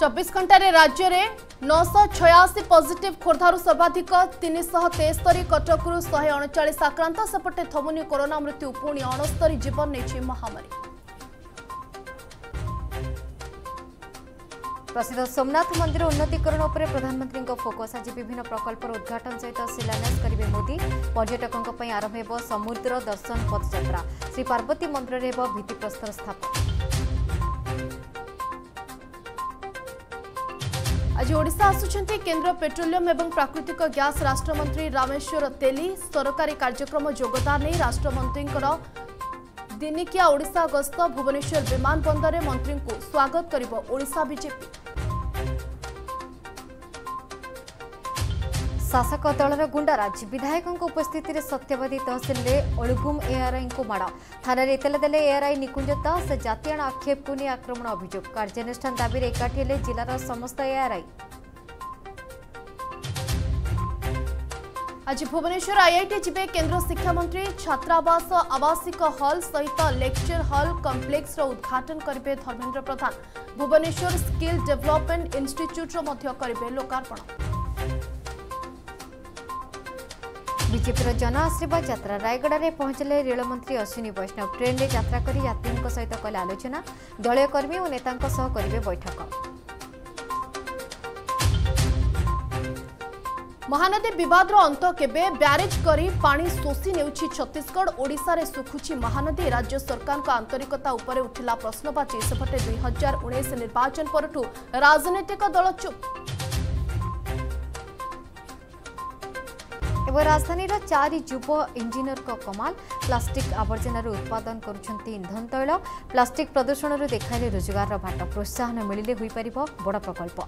ଚବିଶ ଘଣ୍ଟାରେ ରାଜ୍ୟରେ ନଅଶହ ଛୟାଅଶୀ ପଜିଟିଭ୍ ଖୋର୍ଦ୍ଧାରୁ ସର୍ବାଧିକ ତିନିଶହ ତେସ୍ତରୀ କଟକରୁ ଶହେ ଅଣଚାଳିଶ ଆକ୍ରାନ୍ତ। ସେପଟେ ଥମୁନି କରୋନା ମୃତ୍ୟୁ ପୁଣି ଅଣସ୍ତରୀ ଜୀବନ ନେଇଛି ମହାମାରୀ। ପ୍ରସିଦ୍ଧ ସୋମନାଥ ମନ୍ଦିର ଉନ୍ନତୀକରଣ ଉପରେ ପ୍ରଧାନମନ୍ତ୍ରୀଙ୍କ ଫୋକସ୍। ଆଜି ବିଭିନ୍ନ ପ୍ରକଳ୍ପର ଉଦ୍ଘାଟନ ସହିତ ଶିଳାନ୍ୟାସ କରିବେ ମୋଦି। ପର୍ଯ୍ୟଟକଙ୍କ ପାଇଁ ଆରମ୍ଭ ହେବ ସମୁଦ୍ର ଦର୍ଶନ ପଦଯାତ୍ରା ଶ୍ରୀ ପାର୍ବତୀ ମନ୍ଦିରରେ ହେବ ଭିତ୍ତିପ୍ରସ୍ତର ଆଜି ଓଡ଼ିଶା ଆସୁଛନ୍ତି କେନ୍ଦ୍ର ପେଟ୍ରୋଲିୟମ ଏବଂ ପ୍ରାକୃତିକ ଗ୍ୟାସ୍ ରାଷ୍ଟ୍ରମନ୍ତ୍ରୀ ରାମେଶ୍ୱର ତେଲି। ସରକାରୀ କାର୍ଯ୍ୟକ୍ରମ ଯୋଗଦାନ ନେଇ ରାଷ୍ଟ୍ରମନ୍ତ୍ରୀଙ୍କର ଦିନିକିଆ ଓଡ଼ିଶା ଗସ୍ତ ଭୁବନେଶ୍ୱର ବିମାନ ବନ୍ଦରରେ ମନ୍ତ୍ରୀଙ୍କୁ ସ୍ୱାଗତ କରିବ ଓଡ଼ିଶା ବିଜେପି। ଶାସକ ଦଳର ଗୁଣ୍ଡାରାଜ ବିଧାୟକଙ୍କ ଉପସ୍ଥିତିରେ ସତ୍ୟବାଦୀ ତହସିଲରେ ଅଳୁଗୁମ୍ ଏଆର୍ଆଇଙ୍କୁ ମାଡ଼। ଥାନାରେ ଏତଲା ଦେଲେ ଏଆର୍ଆଇ ନିକୁଞ୍ଜ ଦାସ ଜାତିଆଣ ଆକ୍ଷେପକୁ ନେଇ ଆକ୍ରମଣ ଅଭିଯୋଗ। କାର୍ଯ୍ୟାନୁଷ୍ଠାନ ଦାବିରେ ଏକାଠି ହେଲେ ଜିଲ୍ଲାର ସମସ୍ତ ଏଆର୍ଆଇ। ଆଜି ଭୁବନେଶ୍ୱର ଆଇଆଇଟି ଯିବେ କେନ୍ଦ୍ର ଶିକ୍ଷାମନ୍ତ୍ରୀ। ଛାତ୍ରାବାସ ଆବାସିକ ହଲ୍ ସହିତ ଲେକ୍ଚର ହଲ୍ କମ୍ପ୍ଲେକ୍ସର ଉଦ୍ଘାଟନ କରିବେ ଧର୍ମେନ୍ଦ୍ର ପ୍ରଧାନ। ଭୁବନେଶ୍ୱର ସ୍କିଲ୍ ଡେଭଲପମେଣ୍ଟ ଇନଷ୍ଟିଚ୍ୟୁଟ୍ର ମଧ୍ୟ କରିବେ ଲୋକାର୍ପଣ। ବିଜେପିର ଜନ ଆଶୀର୍ବାଦ ଯାତ୍ରା ରାୟଗଡ଼ାରେ ପହଞ୍ଚିଲେ ରେଳମନ୍ତ୍ରୀ ଅଶ୍ୱିନୀ ବୈଷ୍ଣବ। ଟ୍ରେନ୍ରେ ଯାତ୍ରା କରି ଯାତ୍ରୀଙ୍କ ସହିତ କଲେ ଆଲୋଚନା। ଦଳୀୟ କର୍ମୀ ଓ ନେତାଙ୍କ ସହ କରିବେ ବୈଠକ। ମହାନଦୀ ବିବାଦର ଅନ୍ତ କେବେ? ବ୍ୟାରେଜ୍ କରି ପାଣି ଶୋଷି ନେଉଛି ଛତିଶଗଡ଼। ଓଡ଼ିଶାରେ ଶୁଖୁଛି ମହାନଦୀ। ରାଜ୍ୟ ସରକାରଙ୍କ ଆନ୍ତରିକତା ଉପରେ ଉଠିଲା ପ୍ରଶ୍ନବାଚୀ। ସେପଟେ ଦୁଇ ହଜାର ଉଣେଇଶ ନିର୍ବାଚନ ପରଠୁ ରାଜନୈତିକ ଦଳ ଚୁପ୍। ଏବେ ରାଜଧାନୀର ଚାରି ଯୁବ ଇଞ୍ଜିନିୟରଙ୍କ କମାଲ ପ୍ଲାଷ୍ଟିକ୍ ଆବର୍ଜନାରୁ ଉତ୍ପାଦନ କରୁଛନ୍ତି ଇନ୍ଧନ ତୈଳ ପ୍ଲାଷ୍ଟିକ୍ ପ୍ରଦୂଷଣରୁ ଦେଖାଇଲେ ରୋଜଗାରର ବାଟ ପ୍ରୋତ୍ସାହନ ମିଳିଲେ ହୋଇପାରିବ ବଡ଼ ପ୍ରକଳ୍ପ